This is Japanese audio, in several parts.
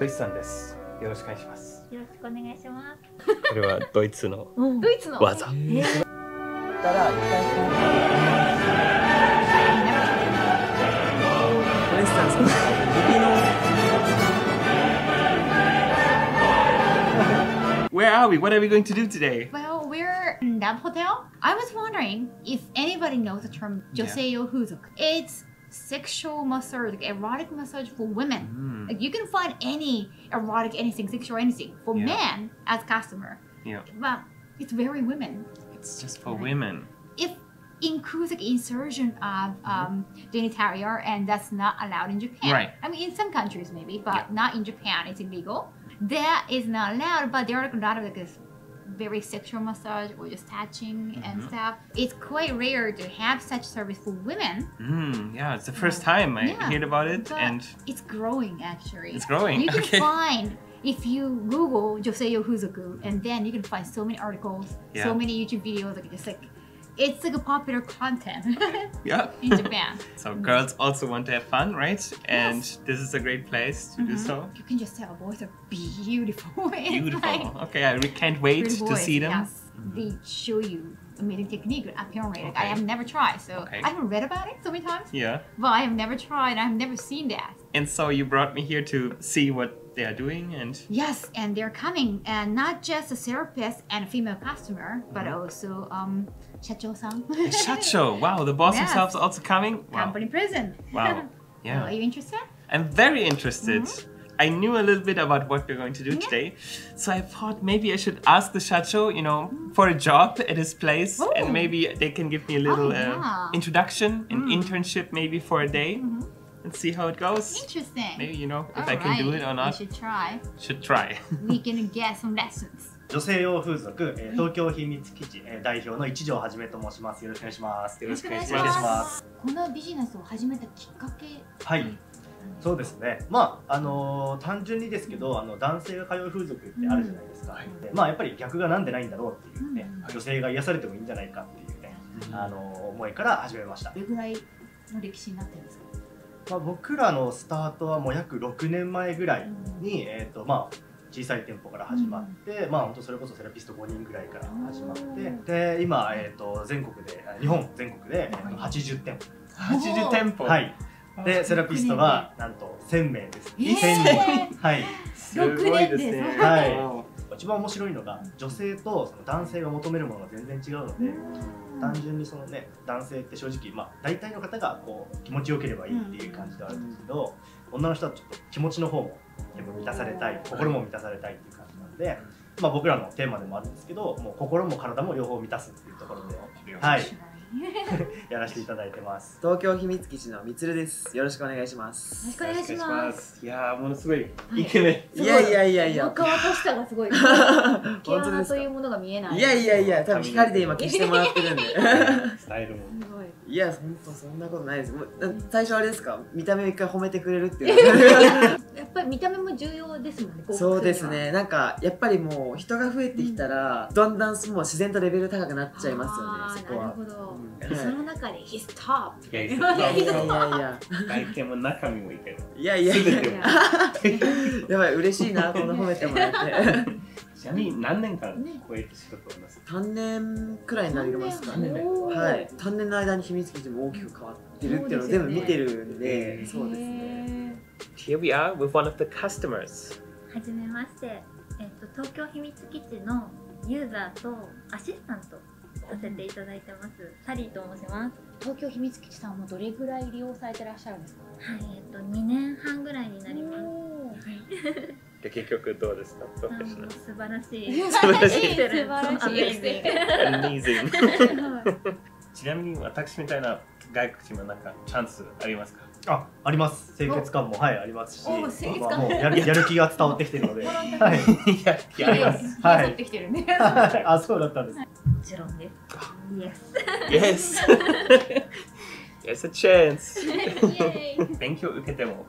トイスさんです。よろしくお願いします。よろしくお願いします。これはドイツのドイツの技。えーたら一回こうトレスさんその指の Where are we? What are we going to do today? Well, we're in that hotel. I was wondering if anybody knows the term. Joseo Huzuk. It's sexual massage, like erotic massage for women. Mm, Like you can find any erotic anything, sexual anything for Yeah. men as customer. Yeah. But it's very women. It's just for women. If includes like insertion of um, genitalia and that's not allowed in Japan. Right. I mean in some countries maybe, but Yeah. not in Japan. It's illegal. That is not allowed, but there are a lot of like this very sexual massage or just touching and Mhm. stuff. It's quite rare to have such service for women. Mm, yeah, it's the first time I Yeah. heard about it, and it's growing actually. it's growing. You can okay. find if you Google Joseo Huzoku and then you can find so many articles, Yeah. so many YouTube videos, like just like it's like a popular content Yeah. in Japan. so girls also want to have fun, right? And Yes. this is a great place to do Mhm. so. You can just tell boys are beautiful. Beautiful. like okay, I can't wait to boys, see them. Yes, they show you amazing technique apparently. Like, I have never tried, so Okay. I haven't read about it so many times, Yeah. but I have never tried. I've never seen that. And so you brought me here to see what they are doing, and Yes, and they're coming, and not just a therapist and a female customer, but Mm-hmm. also um, Shacho. Wow, the boss Yes. himself is also coming. Wow. Company prison. Wow. Yeah. are you interested? I'm very interested. I knew a little bit about what we're going to do Mm-hmm. Today, so I thought maybe I should ask the Shacho, you know, for a job at his place, and maybe they can give me a little Oh, uh, yeah. introduction, an Mm. internship, maybe for a day, Mhm. and see how it goes. Interesting. Maybe you know if I can do it or not. should try. Should try. We can get some lessons. 女性用風俗、えー東京秘密基地、えー代表の一条はじめと申します。よろしくお願いします。よろしくお願いしま。ますす。このビジネスを始めたきっかけ。はい。そうですね。まああのー単純にですけど、あの男性が通う風俗ってあるじゃないですか。うんでまあやっぱり逆がなんでないんだろうっていうね、うん女性が癒されてもいいんじゃないかっていうね、あのー思いから始めましたど。れぐらいの歴史になってるんですか？まあ僕らのスタートはもう約6年前ぐらいに、えっ、とまあ小さい店舗から始まって、まあ本当それこそセラピスト5人ぐらいから始まって、で今えっ、と全国で日本全国でえーと80店80店舗。舗。はい。でセラピストがなんと1000名です。えー1000人。はい。すごいですね。はいわ一番面白いのが女性とその男性が求めるものが全然違うので、単純にそのね男性って正直まあ大体の方がこう気持ちよければいいっていう感じではあるんですけど、女の人はちょっと気持ちの方も結構満たされたい心も満たされたいっていう感じなんで、まあ僕らのテーマでもあるんですけどもう心も体も両方満たすっていうところではいやらせていただいてます。東京秘密基地のみつるですよろしくお願いしまよろすしくお願いします。す。いやーものすごいイケメン。いやいやいやいや若々しさがすごい。毛穴というものが見えない。いやいやいや多分光で今消してもらってるんで スタイルも。い。いや本当そんなことないです最初あれですか？見た目を一回褒めてくれるっていう やっぱり見た目も重要ですもんね。そうですね。なんかやっぱりもう人が増えてきたら、だん。だんもう自然とレベル高くなっちゃいますよねそこは。なるほど。うん。その中で He's top。いやい いやいやいやいや外見も中身もいける。いやいやいや。やばい嬉しいなこんな褒めてもらって。ちなみに何年間こうやって仕事をなさ3年くらいになりますかね。はい。3年の間に秘密基地も大きく変わってるっていうのを全部見てるんでそそうですね Here we are with one of the customers. はじめまして。えっと東京秘密基地のユーザーとアシスタントさせていただいてます。サリーと申します。東京秘密基地さんもどれぐらい利用されてらっしゃるんですか？はい。えっと2年半ぐらいになります。で結局どうですか？素晴らしい。素晴らしい素晴らしい Amazing Amazing ちなみに私みたいな外国人もなんかチャンスありますか？ああります清潔感もはいありますし、お清潔感まあもうやる やる気が伝わってきてるので、はい。いや、いや、あります。引き寄せてきてるね。あそうだったんです。もちろんです。Yes。Yes! Yes, a chance! 勉強受けても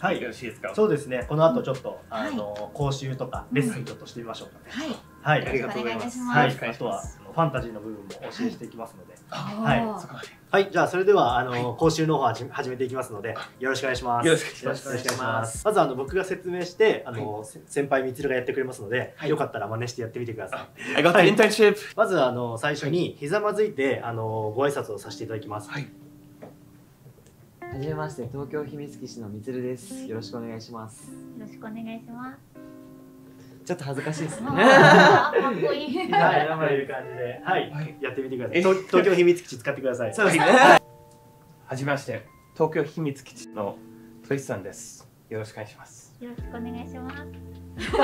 はいよろしいですか？そうですね。この後ちょっと、はいあの講習とかレッスンちょっとしてみましょうかね。はい。はい。ありがとうございます。はい。あとはファンタジーの部分もお教えしていきますので、はいはい、じゃあそれではあの、講習の方始め始めていきますので、よろしくお願いします。よろしくお願いしますまずあの僕が説明して、あの、せ先輩みつるがやってくれますので、はいよかったら真似してやってみてください。はい!まずあの最初にひざまずいてあのご挨拶をさせていただきます。はい。はじめまして東京秘密基地のみつるですよろしくお願いしますよろしくお願いしますちょっと恥ずかしいですねかっこいい。はい、こういう感じで、はい、はいやってみてください。東東京秘密基地使ってください。そうですねはじめまして、東京秘密基地のトイスさんです。よろしくお願いします。よろしくお願いします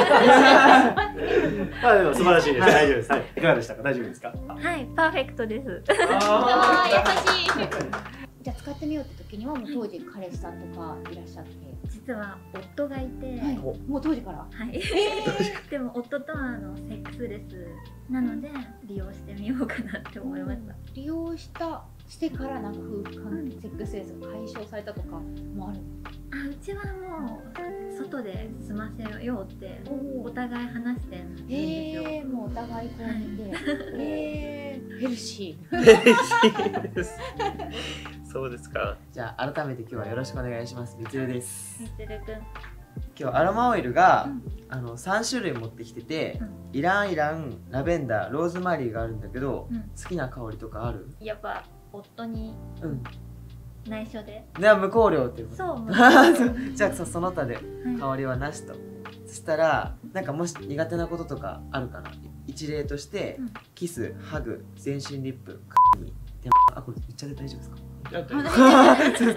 まあでも素晴らしいです。大丈夫です。はい、いかがでしたか？大丈夫ですか？はいパーフェクトですあー優しい。じゃあ使ってみようって時にはもう当時彼氏さんとかいらっしゃって、実は夫がいて、はい、もう当時から？はい、でも夫とはあのセックスレスなので利用してみようかなって思いました。利用したしてからなんか風感、うんセックスレスが解消されたとかもある？あうちはもう外で済ませようっておお互い話してるんですよ、えー、もうお互い公認で、えー、ヘルシ そうですか。じゃあ改めて今日はよろしくお願いします。みつるです。みつるくん。今日アロマオイルが、うん。あの3種類持ってきてて、うイランイランラベンダーローズマリーがあるんだけど、うん。好きな香りとかある？やっぱ夫にうん。内緒で？では無香料っていうこと。そう もうじゃあそその他で香りはなしと、そしたらなんかもし苦手なこととかあるかな？一例として、うん。キスハグ全身リップにであこれ言っちゃって大丈夫ですか？ちょっと。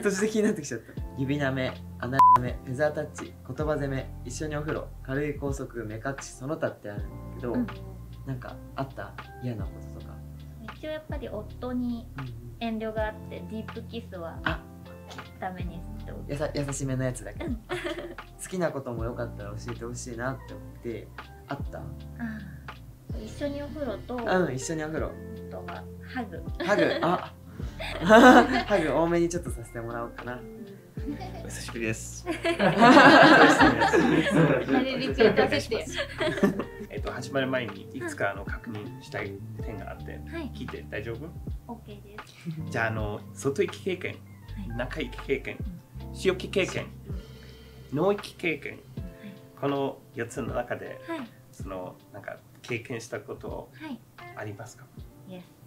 途中で気になってきちゃった。指なめ穴なめフェザータッチ言葉攻め一緒にお風呂軽い拘束目隠しその他ってあるんだけど、うん。なんかあった？嫌なこととか、一応やっぱり夫に遠慮があってディープキスはあ。ダメにしておくやさ優しめのやつだ。けどうん。好きなこともよかったら教えてほしいなって思ってあった？一緒にお風呂とうん一緒にお風呂。夫はハグ。ハグ？あハグ多めにちょっとさせてもらおうかな。お久しぶりです。えっと、始まる前にいくつかあの確認したい点があって、はい。聞いて大丈夫？OK です。じゃあ、あの、外行き経験、はい。中行き経験、潮き経験、脳行き経験、この4つの中で、はい。その、なんか、経験したことはい。ありますか？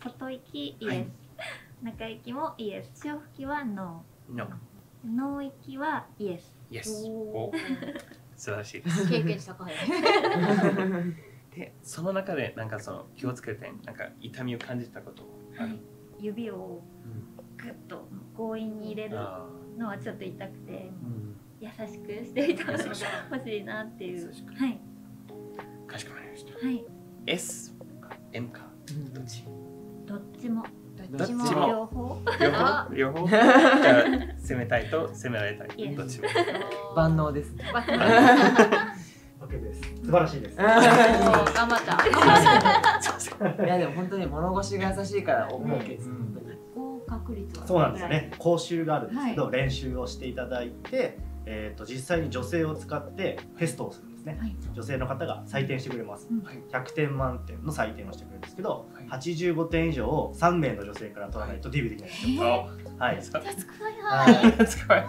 外行き中行きもイエス。潮吹きはノ ?No. ー。脳行きはイエス。Yes. おお。素晴らしいです。経験したかい で、その中で、なんかその気をつけて、なんか痛みを感じたことある？はい。指をグッと強引に入れるあのはちょっと痛くてうん。優しくしていたほしいなっていう。はい。ーかしこまりました。はい。S か M か。どっち？どっちもどっちも両方。両あ方？じゃあ攻めたいと攻められたい。どっちも。万能です。ね OK です。素晴らしいです。頑張った。いやでも本当に物腰が優しいから思うけです、合格率は。そうなんですよね。講習があるんですけど、練習をしていただいて、えっ、と実際に女性を使ってテストをする。んですね。はい。女性の方が採点してくれます。うん。100点満点の採点をしてくれるんですけど、はい。85点以上を3名の女性から取らないとデビューできないんですよ。はい。はい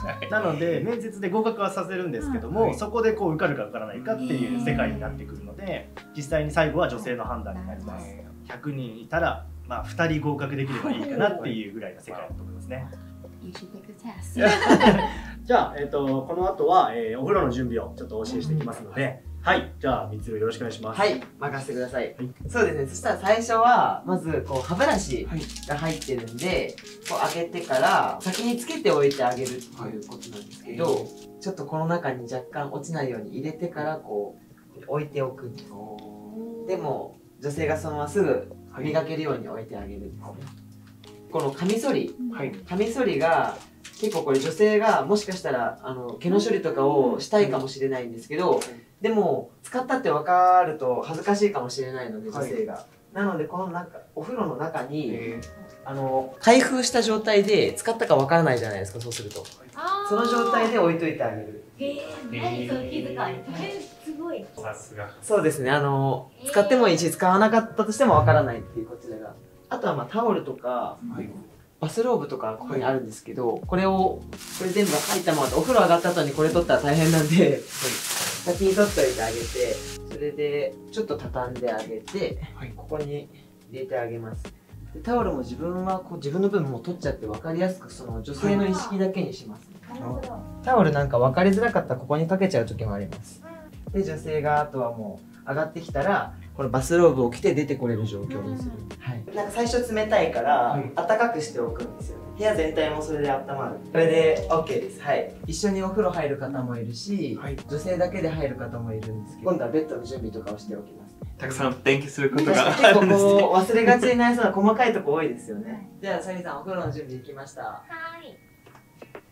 ない。なので面接で合格はさせるんですけども、はい。そこでこう受かるか受からないかっていう世界になってくるので実際に最後は女性の判断になります。100人いたら、まあ、2人合格できればいいかなっていうぐらいの世界だと思いますね You should take the test じゃあ、えっ、と、この後は、えーお風呂の準備をちょっとお教えしていきますので、はい、じゃあ、みつるよろしくお願いします。はい。任せてください、はい。そうですね。そしたら最初はまずこう歯ブラシはい。が入ってるんでこう開けてから先につけておいてあげるっていうことなんですけど、ちょっとこの中に若干落ちないように入れてからこう置いておくんでも女性がそのまますぐ磨けるように置いてあげるんですね、このカミソリはい。カミソリが結構これ女性がもしかしたらあの毛の処理とかをしたいかもしれないんですけど、でも使ったって分かると恥ずかしいかもしれないので女性が、なのでこの中お風呂の中に、えあの開封した状態で使ったか分からないじゃないですかそうすると。その状態で置いといてあげる。へえ、何その気遣い。えすごい。いさすが。そうですね。あの使ってもいいし使わなかったとしてもわからないっていうこちらがあとはまあタオルとかはい。バスローブとかここにあるんですけどこれをこれ全部入ったままでお風呂上がった後にこれ取ったら大変なんで先に取っておいてあげてそれでちょっと畳んであげて、はい。ここに入れてあげます。でタオルも自分はこう自分の分もう取っちゃって分かりやすくその女性の意識だけにします、タオルなんか分かりづらかったらここにかけちゃう時もあります。で女性があとはもう上がってきたらこのバスローブを着て出てこれる状況にする、はい、なんか最初冷たいから、はい。暖かくしておくんですよ部屋全体もそれで温まる。これで OK です。はい。一緒にお風呂入る方もいるし、はい。女性だけで入る方もいるんですけど。今度はベッドの準備とかをしておきます。たくさん勉強すること確があるんですね。こう忘れがちになりそうな細かいとこ多いですよね。じゃあサリーさんお風呂の準備できました。はい。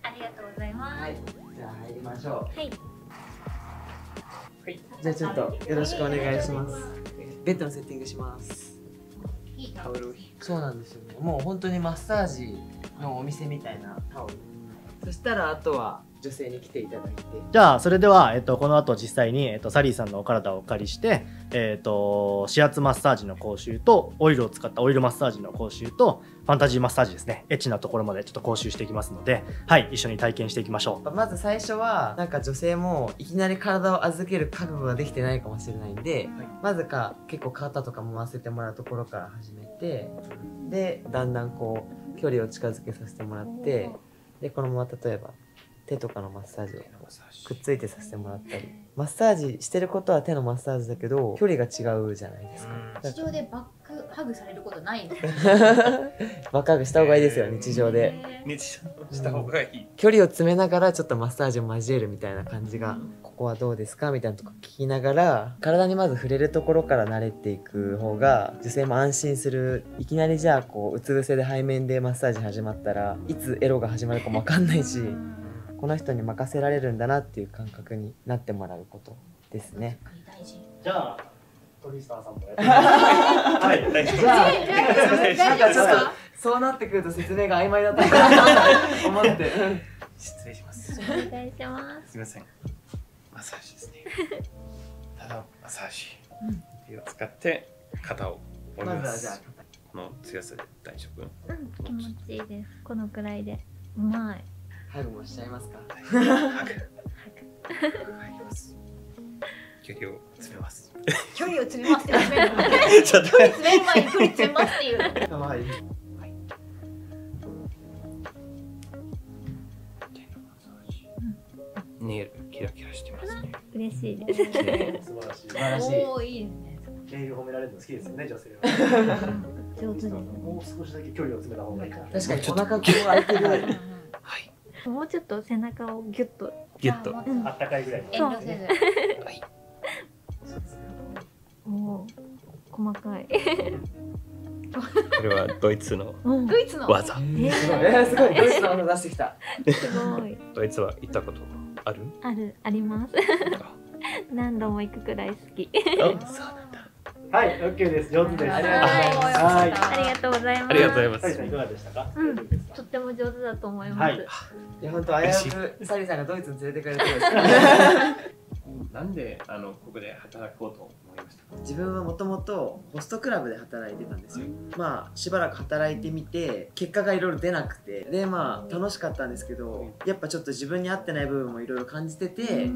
ありがとうございます。はい。じゃあ入りましょう。はいじゃあちょっとよろしくお願いします。ベッドのセッティングします。タオルをそうなんですよね。もう本当にマッサージのお店みたいなタオル。そしたらあとは女性に来ていただいて。じゃあそれでは、えっと、この後実際に、えっと、サリーさんのお体をお借りして、えっと、指圧マッサージの講習とオイルを使ったオイルマッサージの講習とファンタジーマッサージですね。エッチなところまでちょっと講習していきますのではい一緒に体験していきましょう。まず最初はなんか女性もいきなり体を預ける覚悟ができてないかもしれないんで、まずか結構肩とかも回せてもらうところから始めてでだんだんこう距離を近づけさせてもらってでこのまま例えば手とかのマッサージをくっついてさせてもらったり。マッサージしてることは手のマッサージだけど距離が違うじゃないですか。日常でバックハグされることないの バックハグした方がいいですよ日常で。日常した方がいい。距離を詰めながらちょっとマッサージを交えるみたいな感じがここはどうですか？みたいなとこ聞きながら体にまず触れるところから慣れていく方が女性も安心する。いきなりじゃあこううつ伏せで背面でマッサージ始まったらいつエロが始まるかも分かんないしこの人に任せられるんだなっていう感覚になってもらうことですねじゃあトリスタンさんもやって はい大丈夫じゃあ大なんかちょっとそうなってくると説明が曖昧だったかなと 思って失礼します。お願いしますすみません。マッサージですね。ただマッサージ。手を使って肩を折りままずはじゃす。この強さで大丈夫？うん気持ちいいですこのくらいでうまいあハグもしちゃいますかハグ。入ります。距離を詰めます。距離を詰めますって詰めるちょっと距離詰める前に距離詰めますっていうかわいいネイルキラキラしてますね。嬉しいです素晴らしい素晴らしいおーいいですねネイル褒められるの好きですよね女性は上手ですもう少しだけ距離を詰めた方がいいかな確かにお腹こう開いてる。もうちょっと背中をギュッと。ギュッと。うん。あったかいぐらい。の遠慮せず。おー細かい。これはドイツのうん。ドイツの？技。えー。えー、すごいドイツの技出してきた。すごい。ドイツは行ったことある？ある。あります。あ何度も行くくらい好き。そうなんだ。はい OK です。上手ですありがとうございます。はいありがとうございます。ありがとうございます。サリーさんいかがでしたか？うんとっても上手だと思います、はい。いや本当危うくサリーさんがドイツに連れてくれてる なんであのここで働こうと思いました？か？自分はもともとホストクラブで働いてたんですよ。まあしばらく働いてみて結果がいろいろ出なくてでまあ楽しかったんですけどやっぱちょっと自分に合ってない部分もいろいろ感じてて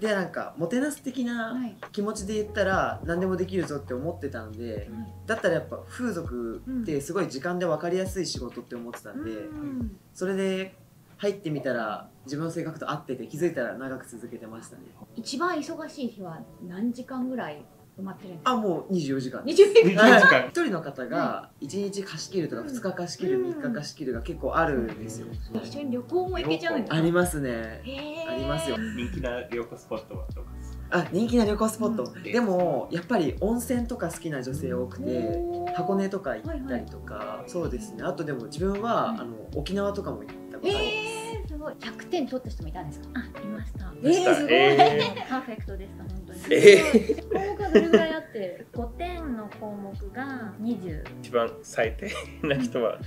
でなんかもてなす的なはい。気持ちで言ったら何でもできるぞって思ってたんでだったらやっぱ風俗ってすごい時間で分かりやすい仕事って思ってたんでうん。それで入ってみたら自分の性格と合ってて気づいたら長く続けてましたね。一番忙しい日は何時間ぐらい埋まってるんですか？あもう24時間。20時間。一人の方が1日貸し切るとか2日貸し切る3日貸し切るが結構あるんですよ。一緒に旅行も行けちゃうんですかありますね。ありますよ。人気な旅行スポットはどこですか？あ人気な旅行スポット、うん。でもやっぱり温泉とか好きな女性多くて箱根とか行ったりとか、そうですね。あとでも自分は、あの沖縄とかも行ったことあります、えー、すごい。100点取った人もいたんですか？あいました。えー、すごい、えパーフェクトでした本当に。え項目がどれぐらいあって？5点の項目が20一番最低な人は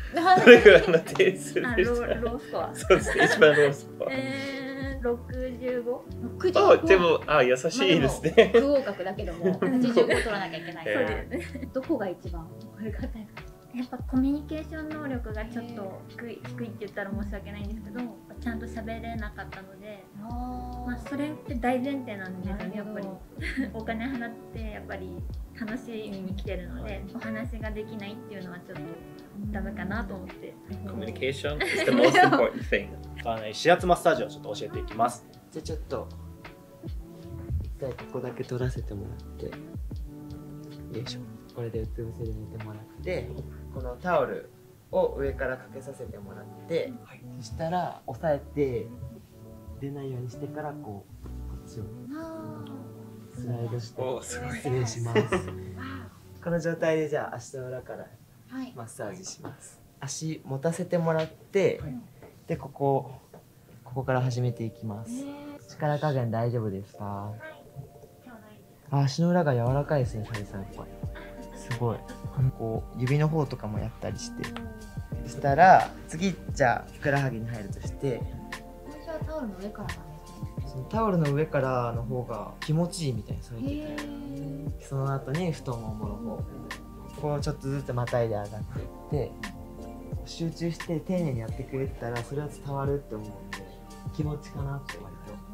どれぐらいの点数でした？ーロースコア。そうですね。一番ロースコア。え65 65あでもあ優しいですね。不合格だけども 85取らなきゃいけない。かえら、そうどこが一番？これがやっぱコミュニケーション能力がちょっと低い低いって言ったら申し訳ないんですけどちゃんと喋れなかったので、まあ、それって大前提なんですよねやっぱり。お金払ってやっぱり楽しみに来てるのでお話ができないっていうのはちょっとダメかなと思って。Communication is the most important thing. あのね指圧マッサージをちょっと教えていきます。じゃあちょっと一回ここだけ取らせてもらって。よいしょ。これでうつ伏せで寝てもらってこのタオルを上からかけさせてもらって、そしたら押さえて出ないようにしてからこうこっちをスライドして。失礼します。この状態でじゃあ足の裏からはい。マッサージします。足持たせてもらって、でここここから始めていきます。力加減大丈夫ですか？あ足の裏が柔らかいですねサリさん。すごいこう指の方とかもやったりして。そしたら次じゃあふくらはぎに入るとして。最初はタオルの上からなんですね。そのタオルの上からの方が気持ちいいみたいにされててその後に太ももの方こうちょっとずつまたいで上がっていって集中して丁寧にやってくれてたらそれは伝わるって思うんで気持ちかなって割と。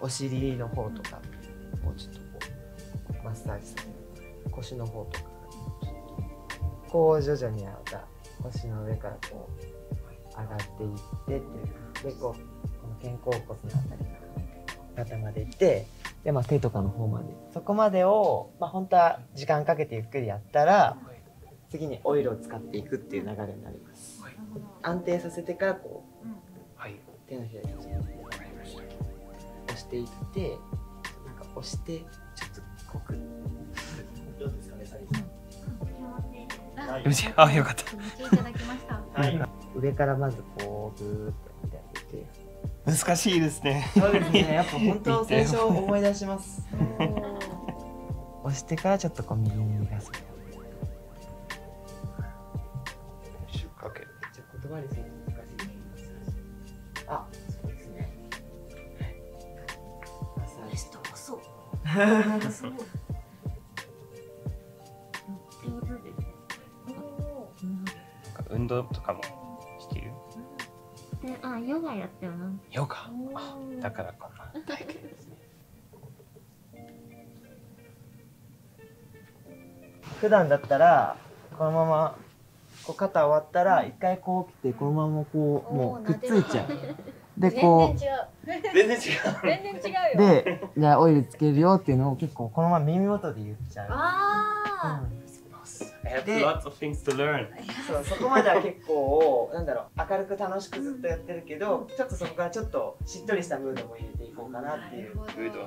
お尻の方とかをちょっとこうマッサージさせる。腰の方とかこう徐々にまた腰の上からこう上がっていってっていうでこうこの肩甲骨のあたりから肩まで行ってで、まあ、手とかの方までそこまでを、まあ、本当は時間かけてゆっくりやったら次にオイルを使っていくっていう流れになります安定させてからこうはい。手のひらに押していってなんか押してちょっとこくどうはあよかった。気持ちいただきました。はい。上からまずこうグーッと見てあげて難しいですね。そうですね。やっぱ本当最初思い出します。押してからちょっとこう右に逃がす収穫け。じゃあ言葉にす難しいあそうですね。はい。マッサー動とかもしている？であヨガやったよなヨガ？あだからこんな。体験ですね。普段だったらこのままこう肩終わったら一回こう来てこのままこうもうくっついちゃう。でこ全然違う。全然違う。全然違うでじゃあオイルつけるよっていうのを結構このまま耳元で言っちゃう、あうんで lots of things to learn. そうそこまでは結構なんだろう明るく楽しくずっとやってるけどちょっとそこからちょっとしっとりしたムードも入れていこうかなっていうムード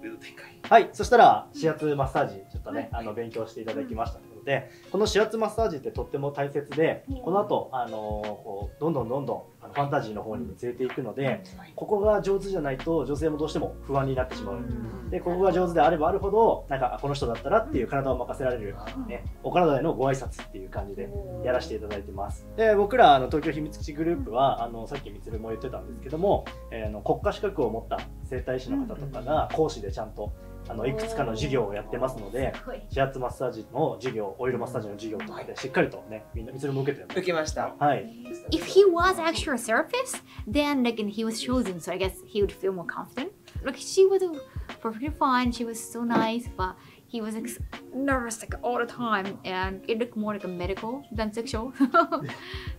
ムード展開。はい、そしたら指圧マッサージちょっとね、あの勉強していただきましたので、この指圧マッサージってとっても大切で、この後あのこうどんどんどんどんあのファンタジーの方に連れていくので、ここが上手じゃないと女性もどうしても不安になってしまう。でここが上手であればあるほどなんかあこの人だったらっていう体を任せられる、ね、お体へのご挨拶っていう感じでやらせていただいてます。で僕らあの東京秘密基地グループはあのさっきみつるも言ってたんですけども、えーあの国家資格を持った整体師の方とかが講師でちゃんとあのいくつかの授業をやってますので指圧マッサージの授業オイルマッサージの授業とかでしっかりとねみんなみつるも受けて受けましたはい If he was actually a therapist, then like and he was chosen, so I guess he would feel more confident. Like she was uh, perfectly fine, she was so nice, but he was nervous like all the time, and it looked more like a medical than sexual.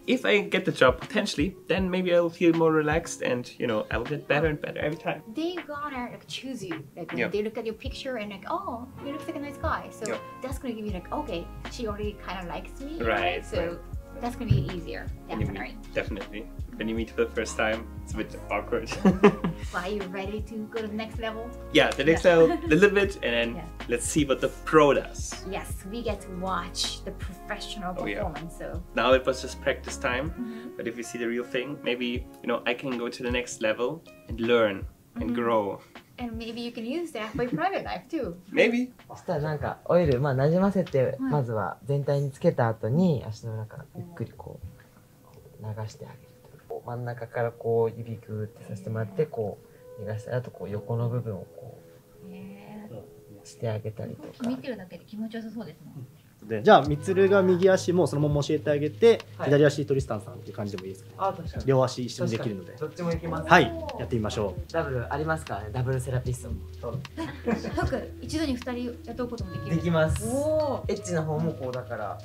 If I get the job potentially, then maybe I'll feel more relaxed and you know I'll get better and better every time. they gonna like choose you. Like Yeah. they look at your picture and like, oh, you look like a nice guy. So Yeah. that's gonna give you like, okay, she already kind of likes me. Right, So right. that's gonna be easier, definitely. definitely When you meet for the first time, it's a bit awkward. Are you ready to go to the next level? yeah, the next level, a little bit, and then Yeah. let's see what the pro does. Yes, we get to watch the professional Oh, yeah. performance. So Now it was just practice time, but if you see the real thing, maybe you know I can go to the next level and learn and grow. and maybe you can use that for your private life too. Maybe. そしたらなんかオイルまあなじませてまずは全体につけた後に足の裏からゆっくりこう流してあげると 真ん中からこう指グーってさせてもらってこう逃がしたりあとこう横の部分をこへうしてあげたりとかー見てるだけで気持ちよさそうですもん。で。じゃあみつるが右足もそのまま教えてあげて、はい。左足トリスタンさんっていう感じでもいいですか？ねあ確かに。両足一緒にできるので。どっちもいけます。はい。やってみましょダブルありますか？らねダブルセラピストも。各一度に二人雇うこともできる。できます。おエッチな方もこうだから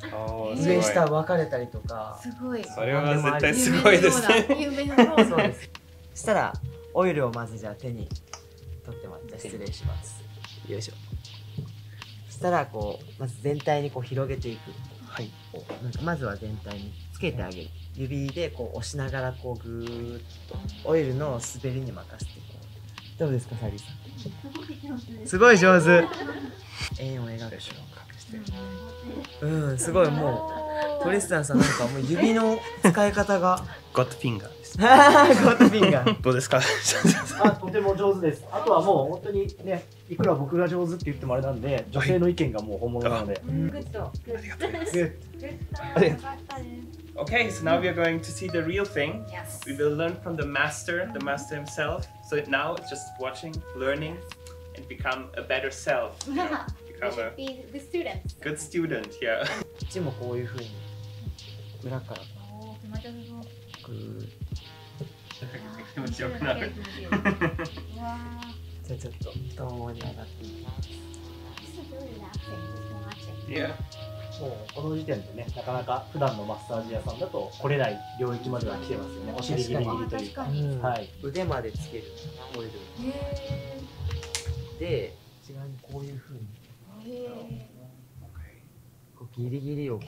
上下分かれたりとか。ーすごい。それは絶対すごいですね。有名なそうだ。そうです。そしたらオイルをまずじゃあ手に取ってもらって失礼します。よいしょ。そしたらこうまず全体にこう広げていく。はい。こうなんかまずは全体につけてあげる。指でこう押しながらこうぐーっとオイルの滑りに任せてこう。どうですかサリーさん？すごい上手。円を描くうんすごい。もうトリスタンさんなんかもう指の使い方が。ゴッドフィンガーです。ゴッドフィンガー。どうですか？あとても上手です。あとはもう本当にねいくら僕が上手って言ってもあれなんで女性の意見がもう本物なので、 Good。Good。グッよかったです。Okay, so now we are going to see the real thing. Yes. We will learn from the master, the master himself. So now it's just watching, learning, and become a better self. you know, become a Be the students. good student. Yeah. こっちもこういう風に裏から。グー気持ちよくなる。ゃあちょっと太ももに上がっていきます. Yeah. もうこの時点でねなかなか普段のマッサージ屋さんだと来れない領域までは来てますよねお尻ギリギリというか確かにはい腕までつけるオイルへで内側にこういう風にーへこうギリギリをこ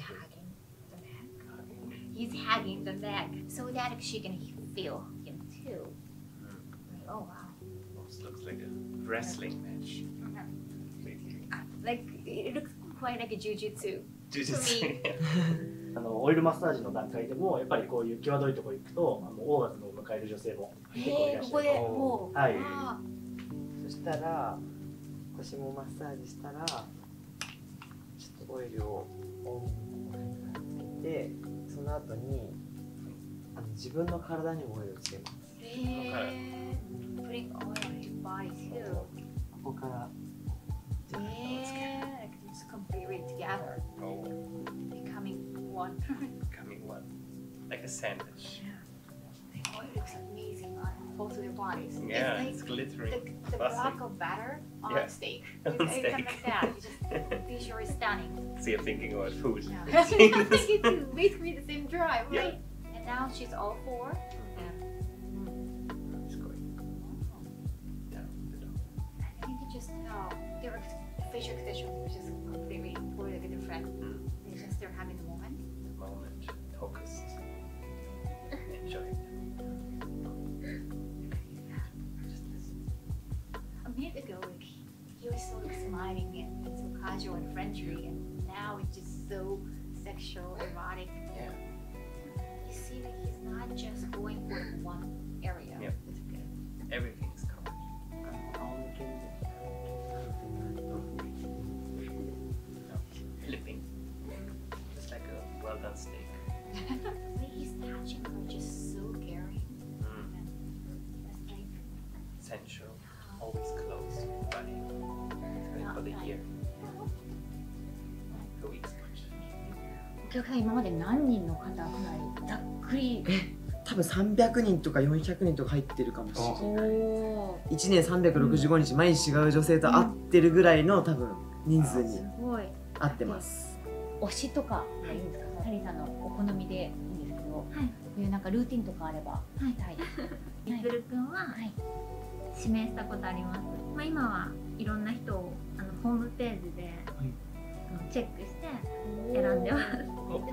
He's hugging the neck so that she can feel him too. Oh wow. Looks like a wrestling match. Like it looks quite like a jujitsu. Jiu-jitsu. あのオイルマッサージの段階でもやっぱりこういう際どいところ行くとあのオーガズムを迎える女性も結構いらっしゃるここでもう。はいそしたら腰もマッサージしたらちょっとオイルをつけてその後にあの自分の体にもオイルをつけますーへー putting all on body too. Yeah, I can just compare it together. Oh. Becoming one. Becoming one. Like a sandwich. Yeah. The oil looks amazing on both of their bodies. Yeah, it's, like it's glittering. The, the block of batter on yeah. steak. On it's, steak. It's like that. You just visually stunning. So you're thinking about food. Yeah. I'm thinking. Basically the same drive, yeah. right? And now she's all four. Mm. You can just tell their facial expression is just completely, completely different. Mm. It's just they're having the moment. The moment, focused, enjoying. A minute ago, like, he was so smiling and, and so casual and friendly, and now it's just so sexual, erotic. Yeah. You see that he's not just going for one area. Good. Everything 客さん今まで何人の方かなりざっくり多分300人とか400人とか入ってるかもしれない。おー1年365日毎日違う女性と会ってるぐらいの多分人数にすごい。合ってます。推しとかいいんですか？サリーさんのお好みでいいんですけど、はい。いうなんかルーティンとかあれば聞きたい。ですみつるくんははい。指名したことあります、まあ、今はいろんな人をあのホームページで、チェックして選んでます、で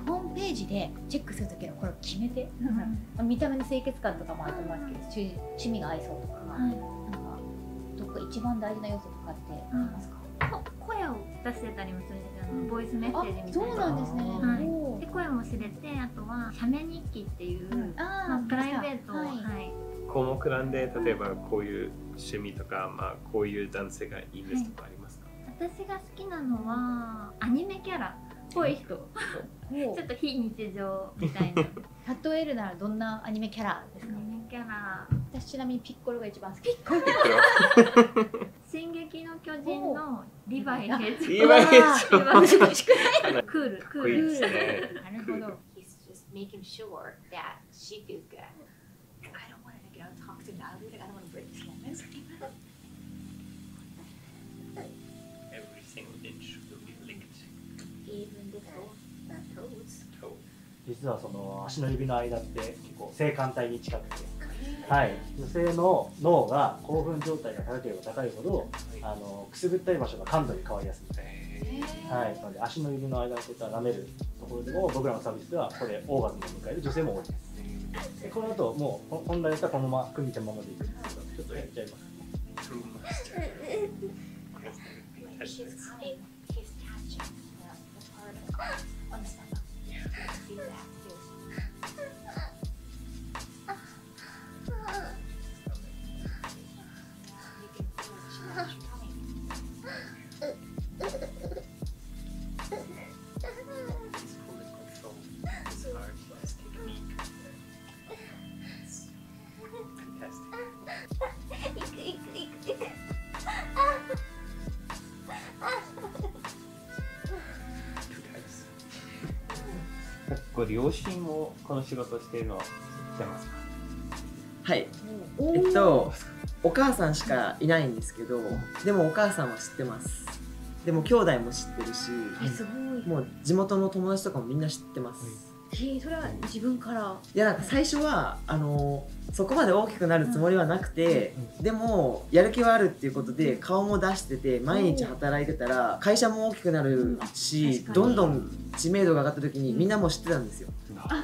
ホームページでチェックするときのこれ決めて、まあ見た目の清潔感とかもあると思うんですけど趣趣味が合いそうとか、はいなんかどっか一番大事な要素とかってありますか、こ声を出してたりもするんですよ。あのボイスメッセージみたいな。そうなんですね、はい。で声も知れてあとは写メ日記っていう、まああ、プライベートを、はい。はい。項目欄で例えばこういう趣味とか、まあ、こういう男性がいいですとかありますか、私が好きなのはアニメキャラぽい人。もちょっと非日常みたいな。う 例えるならどんなアニメキャラですか？キャラ。私ちなみにピッコロが一番好き「進撃の巨人」のリヴァイ兵長リヴァイ兵長クール。クール。なるほど He's just making sure that she feels good. I don't want to and talk to Natalie. Like, I don't want to break this 実はその足の指の間って結構性感帯に近くて、はい、女性の脳が興奮状態が高ければ高いほどあのくすぐったい場所が感度に変わりやすい、はい、なので足の指の間のことは舐めるところでも僕らのサービスではこれオーガズムを迎える女性も多いです。でこの後もうほ本来だったらこのまま組みたままでいくんですけどちょっとやっちゃいます。Catching the, the part of ご両親もこの仕事をしているのは知ってますか？はい。えっとお母さんしかいないんですけどでもお母さんは知ってます。でも兄弟も知ってるしもう地元の友達とかもみんな知ってます、えーそれは自分から？いやなんか最初はあのそこまで大きくなるつもりはなくて、でもやる気はあるっていうことで顔も出してて毎日働いてたら会社も大きくなるし、確かに。どんどん知名度が上がった時にみんなもう知ってたんですよ。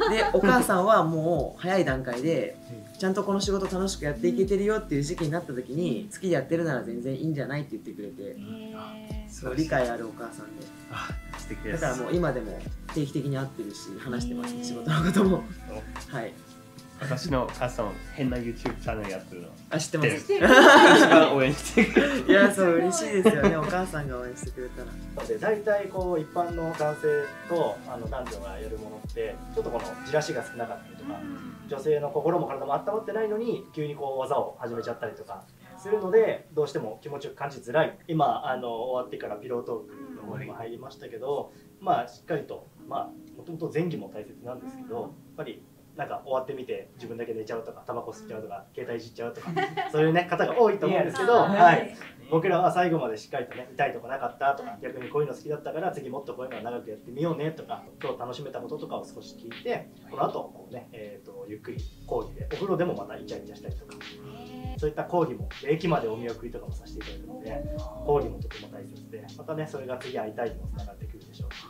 で お母さんはもう早い段階でちゃんとこの仕事楽しくやっていけてるよっていう時期になった時に好きでやってるなら全然いいんじゃないって言ってくれてそう理解あるお母さんで。あ 素敵です。だからもう今でも定期的に会ってるし話してますね仕事のことも。はい。私のお母さん変な YouTube チャンネルやってるの。あ知ってます？一番応援してくれていやそう嬉しいですよね。お母さんが応援してくれたら。なので大体こう一般の男性とあの男女がやるものってちょっとこのじらしが少なかったりとか女性の心も体も温まってないのに急にこう技を始めちゃったりとかするのでどうしても気持ちよく感じづらい。今あの終わってからピロートークも入りましたけどまあしっかりとまあもともと前儀も大切なんですけどやっぱりなんか終わってみて自分だけ寝ちゃうとかタバコ吸っちゃうとか携帯いじっちゃうとかそういうね方が多いと思うんですけど、はい、僕らは最後までしっかりとね痛いとこなかったとか逆にこういうの好きだったから次もっとこういうの長くやってみようねとか今日楽しめたこととかを少し聞いてこの後こうね、えー、とゆっくり講義でお風呂でもまたイチャイチャしたりとかそういった講義も駅までお見送りとかもさせていただくので講義もとても大切でまたねそれが次会いたいにもつながってくるでしょう。し、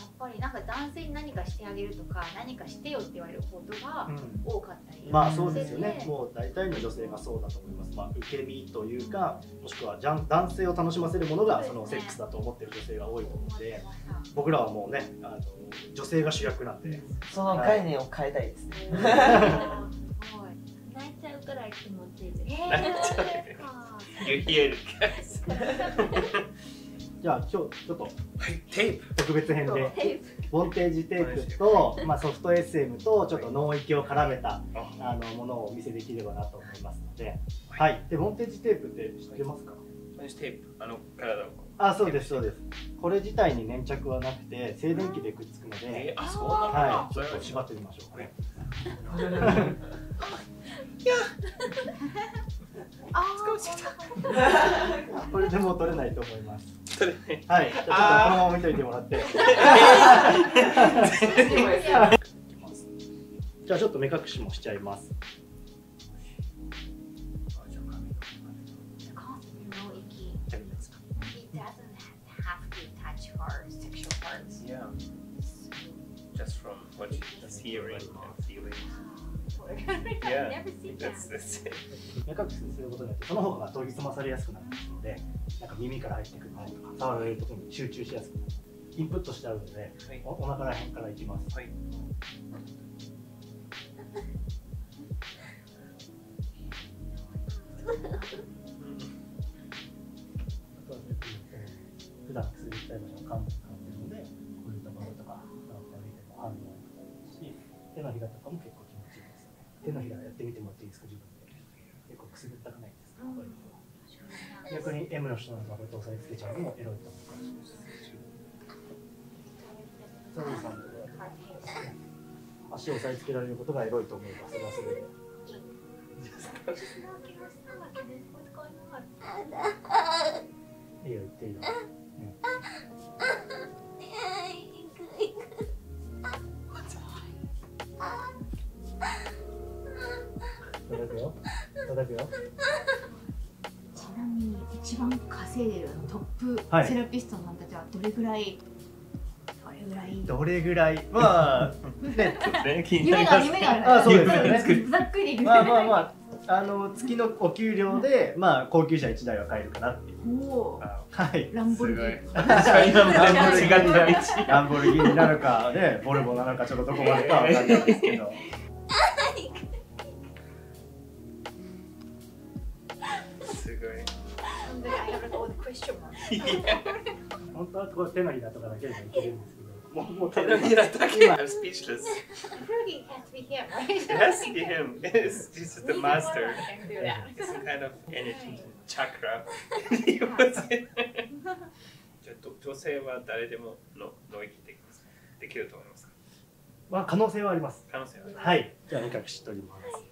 やっぱりなんか男性に何かしてあげるとか何かしてよって言われることがうん。多かったり、まあそうですよね、もう大体の女性がそうだと思います、まあ、受け身というか、もしくはじゃん男性を楽しませるものがそのセックスだと思ってる女性が多いと思うので、僕らはもうね、あの女性が主役なんで、その概念を変えたいですね。すごい。泣いちゃうくらい気持ちいいです えー You hear it, guys. じゃあ今日ちょっと.特別編で、ボンテージテープと、まあ、ソフト SM とちょっと脳域を絡めたあのものをお見せできればなと思いますので、はい、でボンテージテープって知ってますか？Tape. あの体を。あそうですそうですこれ自体に粘着はなくて静電気でくっつくのえで、ー、あ、そうなんだ。はい、ちょっと縛ってみましょうかね。これでもう取れないと思います。それねはい、じゃあちょっとこのまま見といてもらって。じゃあちょっと目隠しもしちゃいます。Hearing and feeling. Yeah. I've never seen that. That's, that's it. 目隠しすることによってその方が研ぎ澄まされやすくなりますので、なんか耳から入ってくるものとか触られるところに集中しやすくなる。インプットしてあるので、はいおお腹ら辺からいきます。はい。のひらとかも結構気持ちいいですよね。手のひらやってみてもらっていいですか自分で。結構くすぐったくないですか、割と逆に M の。人なんかこうやって押さえつけちゃうのもエロいと思うかもしれないサムさんとか足を押さえつけられることがエロいと思えばそれはそれでいいよ言っていいよ、うん、叩くよ。叩くよ。ちなみに一番稼いでるトップはい。セラピストの方たちはどれぐらい、どれぐらい？どれぐらい？まあ ねね気に夢なりますが夢がある。あそうですよね。ざっくり。まあまあまああの月のお給料でまあ高級車1台は買えるかなっていう。おお。はい。ランボすごい。ルギーニランボルギーニなのかねボルボなのかちょっとどこまでかわかんないですけどすごい.本当はこう手のひらとかだけでもいけるんですけどもうもう手のひらだけ I'm speechless Really has to be him, right? It has to be him It's just the master. It's some kind of energy chakra じゃあど女性は誰でもの脳域できますかできると思いますかまあ可能性はあります。可能性ははい。じゃあとにかく知っております。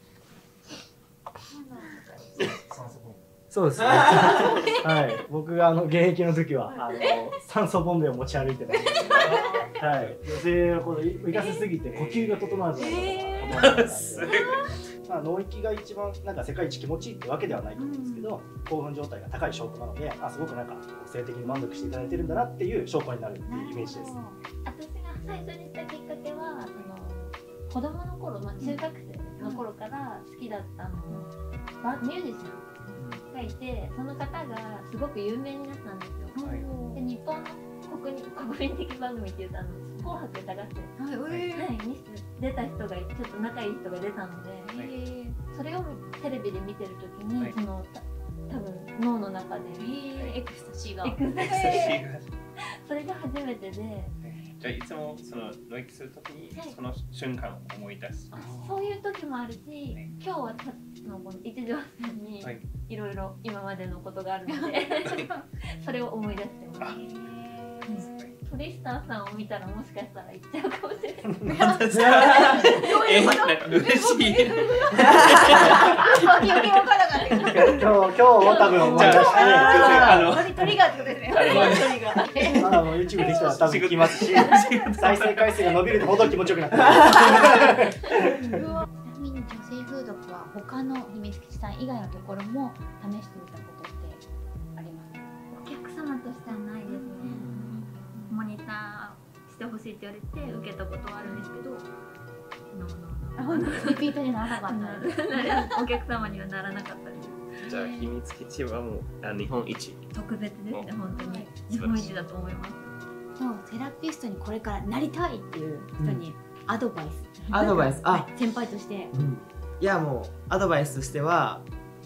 そうですね。はい、僕があの現役の時はあの酸素ボンベを持ち歩いてたんで、はい、女性をこの浮かせすぎて呼吸が整わずまあ脳域が一番なんか世界一気持ちいいってわけではないと思うんですけど、興奮状態が高い証拠なので、あすごくなんか性的に満足していただいてるんだなっていう証拠になるっていうイメージです。私が子供の頃、まあ、中学生の頃から好きだったあのバミュージシャンがいてその方がすごく有名になったんですよ。で日本の国民国民的番組っていうとあの「紅白歌合戦」はい、に出た人がちょっと仲いい人が出たので、それをテレビで見てる時に、はい。そのた多分脳の中で、エクスタシーが。エクスタシーが。それが初めてでじゃあいつもその脳域するときにはい。その瞬間を思い出す。そういう時もあるし、今日はたのこの一条さんにはい。いろいろ今までのことがあるので それを思い出してます。トリスターさんを見たらもしかしたら行っちゃうかもしれない。えなんか嬉しい余計わからなかった今日今日を多分思い出して、あのトリガーってことですねトリガーまあもう YouTube できたら多分聞きますし、再生回数が伸びるほど気持ちよくなってくる。ちなみに女性風俗は他の秘密基地さん以外のところも試してみたことってありますお客様としてはないですね。モニターしてほしいって言われて受けたことはあるんですけど、ノーノーノーリピートにならなかったお客様にはならなかったで。す。じゃあ秘密基地はもうあ日本一特別ですね、本当に。日本一だと思います。そうセラピストにこれからなりたいっていう人にアドバイス、アドバイス？あ。はい先輩として。うん。いやもうアドバイスとしては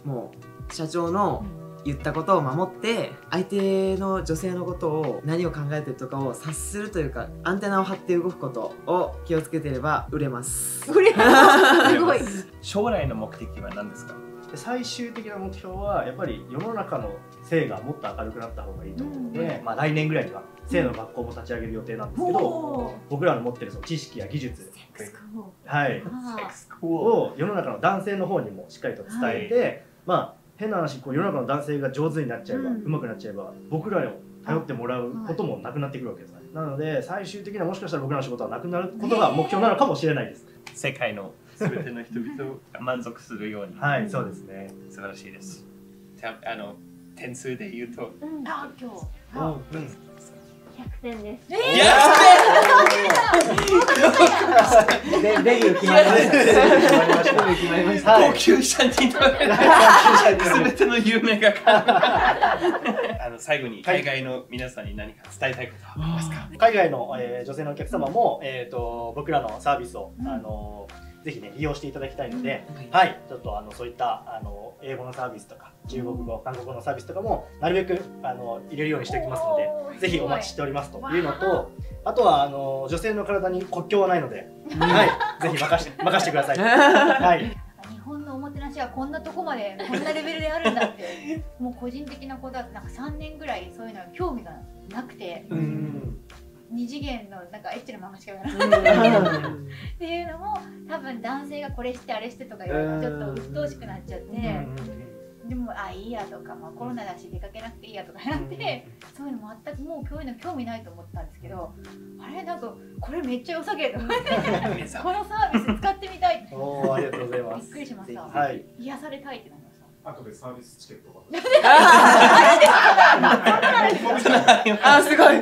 もう社長の言ったことを守って相手の女性のことを何を考えてるとかを察するというかアンテナを張って動くことを気をつけてれば売れます。これす。ごい。将来の目的は何ですか？で最終的な目標はやっぱり世の中の性がもっと明るくなった方がいいと思うので、まあ、来年ぐらいには性の学校も立ち上げる予定なんですけど、お僕らの持ってるその知識や技術、はい、あを世の中の男性の方にもしっかりと伝えて、まあ変な話こう世の中の男性が上手になっちゃえば、ううんまくなっちゃえば僕らを頼ってもらうこともなくなってくるわけですね、なので最終的にはもしかしたら僕らの仕事はなくなることが目標なのかもしれないです、世界のすべての人々が満足するように。はいそうですね。素晴らしいです。あの点数で言うとうん、あ今日。うん100点です。いやでデビュー決まりましたデビュー決まりましたデビュー決まりました高級車に乗れないすべての夢があの最後に海外の皆さんに何か伝えたいことはありますか海外の、えー女性のお客様も、えー、と僕らのサービスを、あのぜひね利用していただきたいので、はい、ちょっとあのそういったあの英語のサービスとか中国語、韓国語のサービスとかもなるべくあの入れるようにしておきますので、ぜひお待ちしておりますというのと、あとはあの女性の体に国境はないので、はい、ぜひ任して 任してください。はい、日本のおもてなしはこんなとこまでこんなレベルであるんだってもう個人的なことだとなんか3年ぐらいそういうの興味がなくて。うん、二次元のなんかエッチなまましか言わないっていうのも多分男性がこれしてあれしてとか言われるとちょっと鬱陶しくなっちゃって。でもあいいやとか、まあ、コロナだし出かけなくていいやとかなってそういうの全くもうそういうの興味ないと思ったんですけどあれなんかこれめっちゃ良さげと思ってこのサービス使ってみたい。おーありがとうございまびっす。くりしました。はい、癒されたいってな後でサービスチケットが。あ、すごい。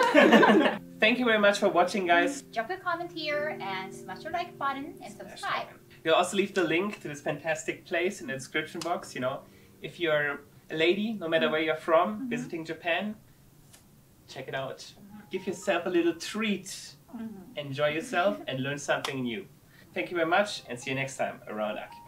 Thank you very much for watching, guys. drop a comment here and smash your like button and subscribe We'll also leave the link to this fantastic place in the description box. You know, if you're a lady, no matter where you're from, visiting Japan, check it out. Give yourself a little treat. Enjoy yourself and learn something new. Thank you very much and see you next time around Akiba.